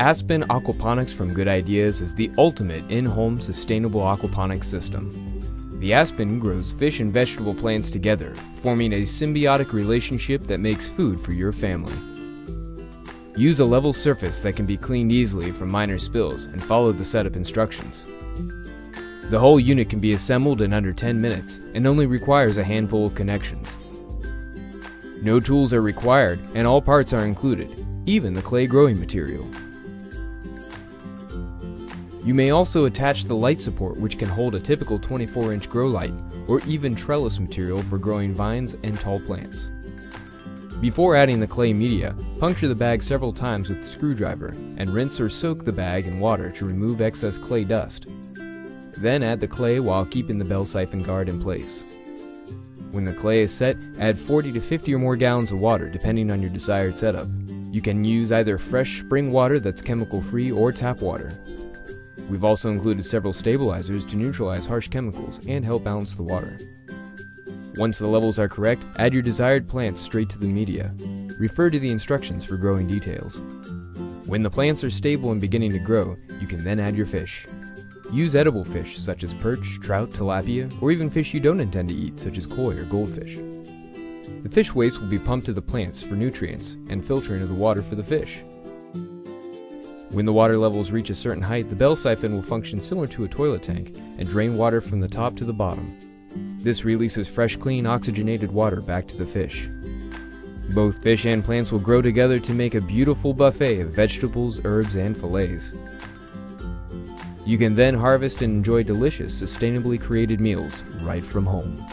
Aspen Aquaponics from Good Ideas is the ultimate in-home sustainable aquaponics system. The Aspen grows fish and vegetable plants together, forming a symbiotic relationship that makes food for your family. Use a level surface that can be cleaned easily from minor spills and follow the setup instructions. The whole unit can be assembled in under 10 minutes and only requires a handful of connections. No tools are required and all parts are included, even the clay growing material. You may also attach the light support which can hold a typical 24 inch grow light or even trellis material for growing vines and tall plants. Before adding the clay media, puncture the bag several times with the screwdriver and rinse or soak the bag in water to remove excess clay dust. Then add the clay while keeping the bell siphon guard in place. When the clay is set, add 40 to 50 or more gallons of water depending on your desired setup. You can use either fresh spring water that's chemical free or tap water. We've also included several stabilizers to neutralize harsh chemicals and help balance the water. Once the levels are correct, add your desired plants straight to the media. Refer to the instructions for growing details. When the plants are stable and beginning to grow, you can then add your fish. Use edible fish such as perch, trout, tilapia, or even fish you don't intend to eat such as koi or goldfish. The fish waste will be pumped to the plants for nutrients and filter into the water for the fish. When the water levels reach a certain height, the bell siphon will function similar to a toilet tank and drain water from the top to the bottom. This releases fresh, clean, oxygenated water back to the fish. Both fish and plants will grow together to make a beautiful buffet of vegetables, herbs, and fillets. You can then harvest and enjoy delicious, sustainably created meals right from home.